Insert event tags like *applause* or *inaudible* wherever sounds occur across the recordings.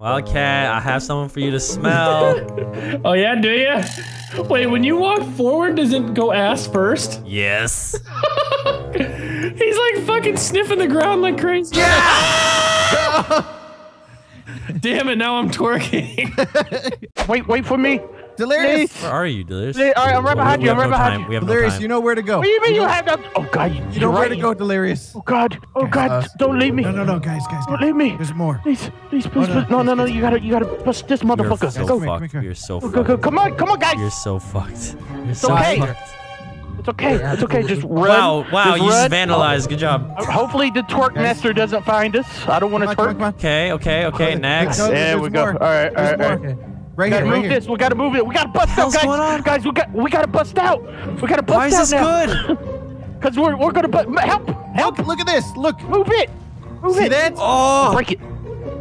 Wildcat, I have someone for you to smell. *laughs* Oh yeah, do you? Wait, when you walk forward, does it go ass first? yes. *laughs* He's like fucking sniffing the ground like crazy. Yeah! *laughs* Damn it! Now I'm twerking. Wait, wait for me. Delirious. Where are you, Delirious? Hey, all right, I'm right behind we you, have I'm no right behind time. you. We have no Delirious, time. you know where to go. What do you mean you have that? Oh God, you, You know you're where right. to go, Delirious. Oh God, oh God, Uh, don't leave me. No, no, no, guys, guys, Don't guys. leave me. There's more. Please, please, please, Oh, no, please. No, no, no. You gotta, you gotta bust this motherfucker. You're so Go, fucked. come. You're so go, fucked. go, go. Come on, come on, guys. You're so fucked. You're It's so okay. fucked. It's okay. It's okay. Just run. Wow, wow, you just vandalized. Good job. Hopefully the twerk Guys. master doesn't find us. I don't want to Come on, come on, twerk. Okay, okay, okay. Next. No, There we go. more. All right, all There's right, all more. right. Right Gotta here, right move here. this. We gotta move it. We gotta bust out, guys. going on? Guys, we got, we gotta bust out. We gotta bust Why is this now. good? *laughs* Cause we're, we're gonna bu- help, help. Look, look at this. Look. Move it. Move See it. that? Oh, Break it.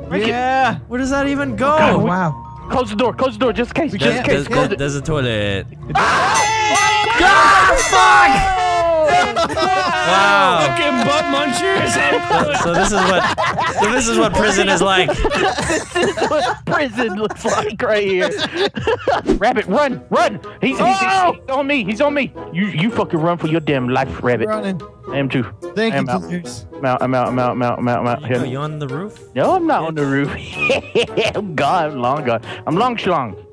Break it. Yeah. where does that even go? Oh, we- wow. Close the door. Close the door, just in case. Just in case. There's, Close there's, it. there's a toilet. Oh! Wow. Fucking butt munchers. *laughs* So this is what so this is what prison is like. this *laughs* is what prison looks like right here. *laughs* Rabbit, run, run. He's, he's, he's, oh! he's on me. He's on me. You you fucking run for your damn life, Rabbit. Running. I am too. Thank I you, am out. Delirious. I'm out. I'm out. I'm out. I'm out. I'm out. I'm out. Are you on the roof? No, I'm not on the roof. Oh, I'm gone. I'm long gone. I'm long schlong.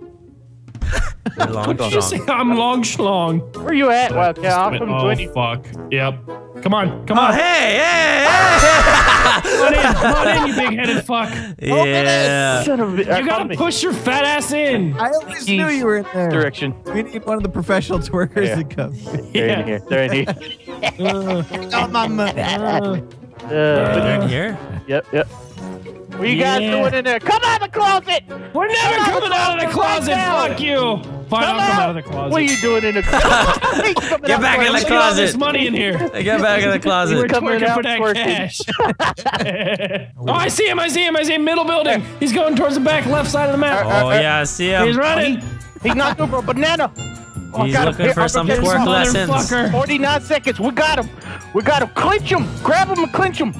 You're long Did you say. I'm long schlong? Where you at? Well, yeah, I'll come oh, join you. fuck. Yep. Come on. Come Oh, on. hey, hey, Come on in. Come on in, you big headed fuck. *laughs* Yeah. Son of. You gotta push your fat ass in. I always knew you were in there. direction. We need one of the professional twerkers Yeah. to come. *laughs* They're Yeah. in here. They're in here. *laughs* Uh, Oh, my money. uh, They're in here? yep, yep. What you guys Yeah. doing in there? Come out of the closet! we're never Come coming out of the right closet. now. Fuck you. Fine, Come I'll come out. of the closet. What are you doing in the *laughs* closet? *laughs* Get back in the Let's get all this closet. money in here. Get back in the We're closet. coming twerking out for that twerking. cash. *laughs* oh, I see him. I see him. I see him. Middle building. He's going towards the back left side of the map. Uh, uh, oh uh, yeah, I see him. He's him. running. He's not over a banana. Oh, He's got him. looking Here, for some get him. twerk lessons. motherfucker. 49 seconds. We got him. We got him. Clinch him. Grab him and clinch him.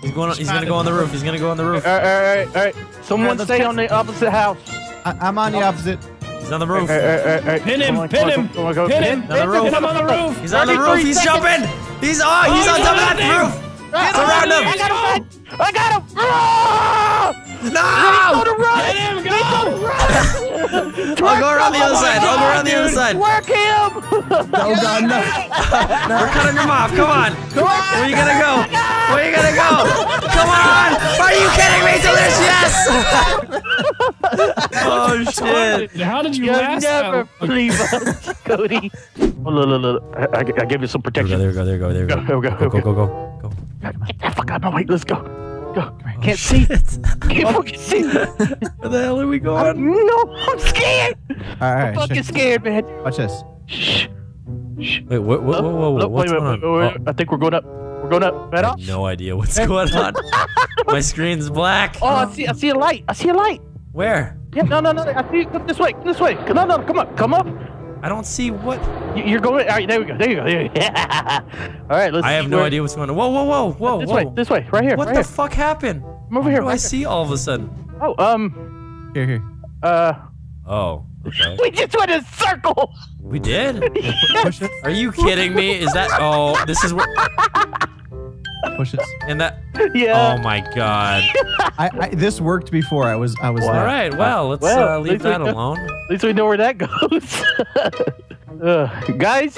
He's going. He's gonna go on the roof. He's gonna go on the roof. All right, all right, all right. Someone let's stay on the opposite house. I, I'm on the opposite. He's on the roof. right, all right, all right. Pin him, Come on, pin come on, him, come on, come on, pin him. on. On the roof. Pin him on the roof. He's on the roof. He's seconds. jumping. He's oh, he's Oh, on he's top on of that that roof. Ah, Surround him. I got him. I got him. No! gonna run. Get him, go! *laughs* I'll go around the other side. I'll go around the other side. Work him. Oh, God, *laughs* no. We're cutting him off. Come on. Where are you gonna go? Where are you gonna go? Come on. Are you kidding me? Delirious, yes. *laughs* oh shit. How did you You'll last never out? believe us, Cody. Oh, look, look, look. I, I, I gave you some protection. There we go. There we go. There we go. There we go. Go, go, Go go, go go go. go. Get that fuck out of my way. Let's go. Go. Can't see. Can't fucking see. *laughs* Where the hell are we going? No, I'm scared. All I'm fucking check- scared, man. watch this. Shh. Shh. Wait. Whoa. Whoa. Whoa. Whoa. whoa. Look, What's wait, going wait, on? wait, oh. wait. I think we're going up. We're going up. Better? No idea what's going on. My screen's black. Oh, I see. I see a light. I see a light. Where? Yeah, no, no, no. I see. Come this way. Come this way. Come, no, no. Come up. Come up. I don't see what. You- You're going. All right. There we go. There you go. There you go. *laughs* all right. Let's. I have no where- idea what's going on. Whoa. Whoa. Whoa. Whoa. This whoa. way. This way. Right here. What right the here. fuck happened? I'm over What here. do I Right see all of a sudden? Oh, um. Here, here. Uh. Oh. Okay. *laughs* We just went in circles. We did? *laughs* Push it. Are you kidding me? Is that? Oh, this is where. Push it. And that. Yeah. Oh my god. I, I this worked before. I was I was All there. right. Well, let's Well, uh, leave least we that know- alone. At least we know where that goes. *laughs* uh, guys,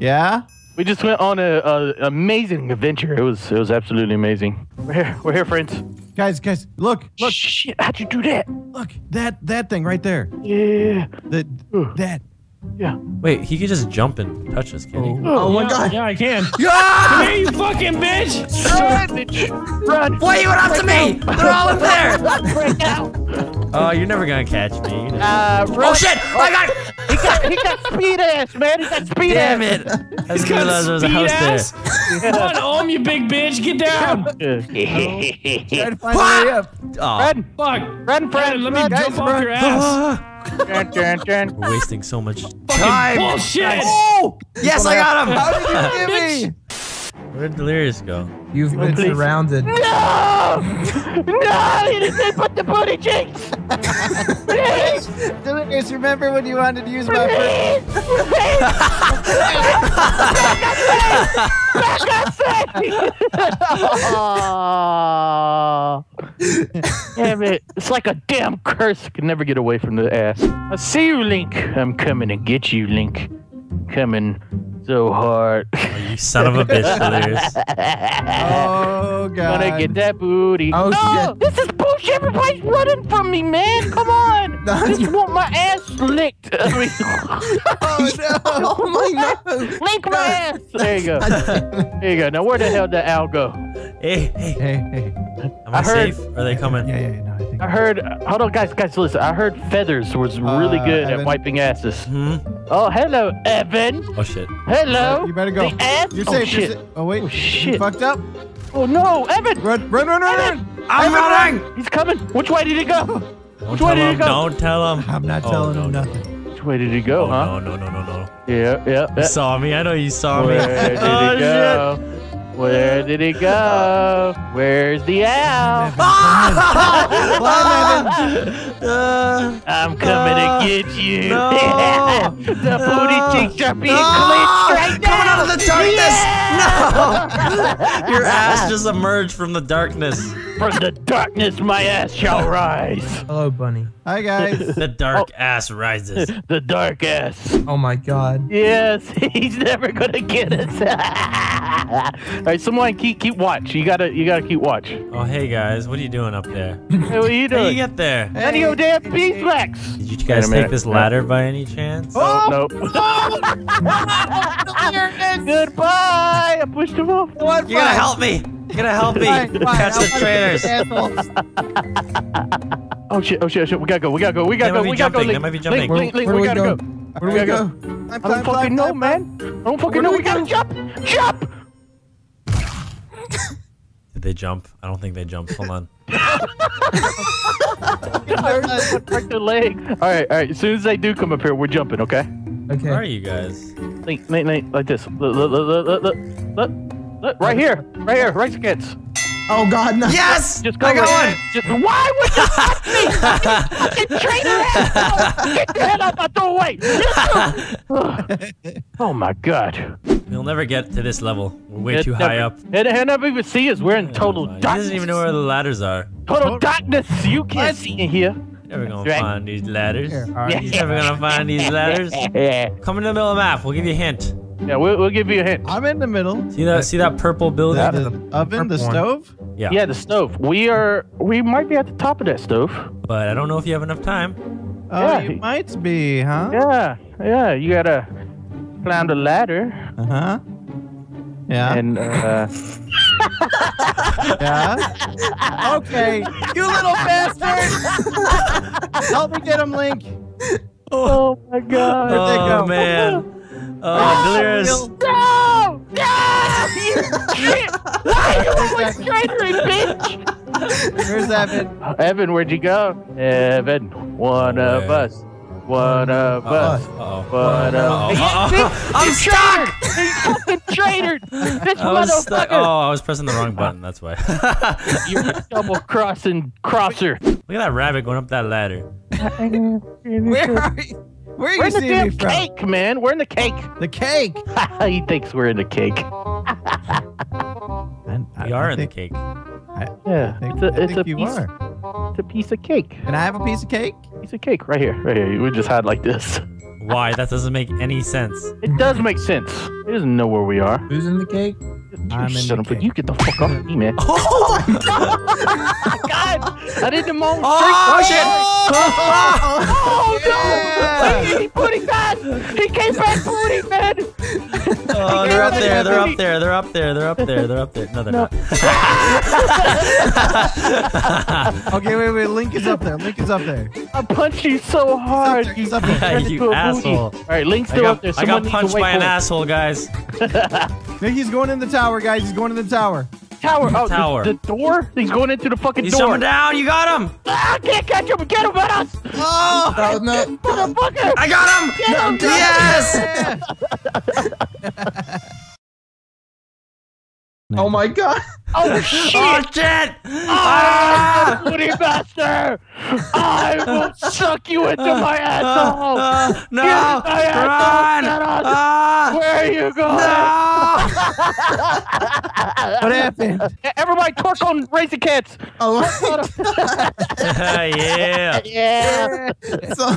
Yeah. we just went on a, a amazing adventure. It was it was absolutely amazing. We're here. We're here, friends. Guys, guys, look, look, Shit! How'd you do that? look. That that thing right there. Yeah. The that. Yeah. Wait, he could just jump and touch us, can he? Oh my yeah, God. Yeah, I can. *laughs* Yeah! Come here, you fucking bitch! Run! bitch. Run! Why are you went after me? They're all in there. *laughs* Break out! Oh, you're never gonna catch me. Uh, run. Oh shit! I got. He got he got speed ass, man. He got speed Damn ass. it! I He's didn't got there was a speed house ass. there. Come on, Ohm, you big bitch, get down. *laughs* Try to find a up. Oh. Run! Fuck. Run, Brandon, friend! let me run. jump off your ass. Dun, dun, dun. We're wasting so much Fucking time. bullshit. Oh! Yes, I got him. How did you get *laughs* me? Where did Delirious go? You've been please. surrounded. No! No! He didn't say put the boot Booty cheeks! Please! Delirious, remember when you wanted to use my first? Please! Back on stage! Aw. Damn it. It's like a damn curse. I can never get away from the ass. I see you, Link. I'm coming to get you, Link. Coming so hard. You son of a bitch, *laughs* Delirious. Oh god. Gonna get that booty. Oh, no, shit. this is bullshit. Everybody's running from me, man. Come on. No, *laughs* Just you- want my ass licked. *laughs* Oh no. Oh my no. lick my ass. There you go. There you go. Now where the hell did Al go? Hey, hey, Hey, hey. am I, I heard- safe? Are they coming? Yeah, yeah, no, I think. I heard. Hold on, guys, guys, listen. I heard Feathers was really Uh, good at wiping asses. Hmm? Oh, hello, Evan. Oh shit. Hello. Uh, you better go. The ass. You're oh, safe. oh, shit. You're sa- oh wait. Oh, You shit. fucked up. Oh no, Evan. Run, run, run, run, run. I'm running! He's coming. Which way did he go? Don't Which way did he go? Don't tell him. I'm not Oh, telling no, him nothing. Which way did he go, Oh, huh? no, no, no, no, no. Yeah, yeah. You saw me. I know you saw me. Where did *laughs* oh, he go? Where did it go? Where's the owl? Uh, *laughs* I'm coming Uh, to get you. no. *laughs* the booty cheeks are being no. clinched right now. Coming out of the darkness. No. Your *laughs* ass just emerged from the darkness. From the darkness, my ass shall rise. Hello, Bunny. Hi guys. The dark ass rises. The dark ass. Oh my god. Yes, he's never gonna get us. All right, someone keep keep watch. You gotta you gotta keep watch. Oh, hey guys, what are you doing up there? *laughs* Hey, what are you How you get there? None of your damn beeswax. Did you guys take this ladder by any chance? Oh, oh! no. *laughs* Oh, Goodbye. I pushed him off. What? You gotta help me. You gotta help me Fine, fine, catch I'll the fight traitors. these assholes. Oh shit! Oh shit! Oh shit! We gotta go! We gotta go! We gotta might go! be We gotta go! they might be jumping. Link, Link, Link, Where we we gotta go? go! Where do we gotta go? I don't fucking know, man. I don't fucking know. We we gotta jump! Jump! Did they jump? I don't think they jumped. Hold on. Break the leg. All right, all right. As soon as they do come up here, we're jumping. Okay? Okay. Where are you guys? Link, Link, Link, like this. Look, look, look, look, look, look, look, look, right here, right here, right against. Oh god, no. Yes! Just go. I got right one! Just, why would you touch me? You fucking traitor asshole! Get the hell out my doorway! *laughs* oh my god. We'll never get to this level. We're way It too never- high up. It, it never even see us. We're in total He darkness. doesn't even know where the ladders are. Total darkness. You can't see in here. Never gonna Right. find these ladders. Here, all right. He's never gonna find these *laughs* ladders. Yeah, Come in the middle of the map. We'll give you a hint. yeah. We'll, we'll give you a hint. I'm in the middle. See that? See that purple building? The, Yeah. the oven, the Purple one. stove. Yeah. Yeah, the stove. We are. We might be at the top of that stove. But I don't know if you have enough time. Oh, Yeah. you might be, huh? Yeah, yeah. You gotta climb the ladder Uh huh. Yeah. and. uh... *laughs* yeah. Okay. You little bastard. Help me get him, Link. Oh my god. they Oh go. man. *laughs* Oh, delirious. No! No! *laughs* You shit! Why are you always traitoring, bitch? Where's Evan? Evan, where'd you go? Evan, one of us. One of us. Uh-oh. One Uh-oh. of Uh-oh. *laughs* I'm stuck. He fucking traitor! This I was stuck. motherfucker! Oh, I was pressing the wrong button. That's why. *laughs* You double crossing crosser. Look at that rabbit going up that ladder. Where are you? Where are We're in the damn cake, man. We're in the cake. The cake. *laughs* he thinks we're in the cake. I, I- We are I in the think- cake. Yeah, I think, it's a, I it's a you piece. Are. It's a piece of cake. Can I have a piece of cake? Piece of cake right here, right here. We just had like this. Why? That doesn't make any sense. It does make sense. He doesn't know where we are. Who's in the cake? I'm Shut up, but you get the fuck off me, man. *laughs* Oh, oh, my God, god! I didn't know. oh shit! Oh no! Yeah. He booty back! He came back booty, man! Oh, they're up there. They're up there. They're up there. They're up there. They're up there. No, they're No. not. *laughs* Okay, wait, wait. Link is up there. Link is up there. I punched you so hard. there, You, up there. turned You into a booty. asshole. All right, Link's I still up got, there. I got punched by an asshole, guys. *laughs* No, he's going in the tower, guys. He's going to the tower. Tower. Oh, the- Tower. The, door? He's going into the fucking He's door. jumping down. You got him. Ah, I can't catch him. Get him, us! Oh! Oh no. Motherfucker! I got him. Get him! Yes. *laughs* Oh my god. Oh shit! Oh shit! Ah! Ah! Booty master! I will suck you into my asshole. Uh, *laughs* no! Get my asshole, Run! Thanos. Ah! Where are you going? No! *laughs* What happened? Everybody, torque on Raising Cats. Oh, *laughs* yeah! Yeah. so